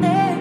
there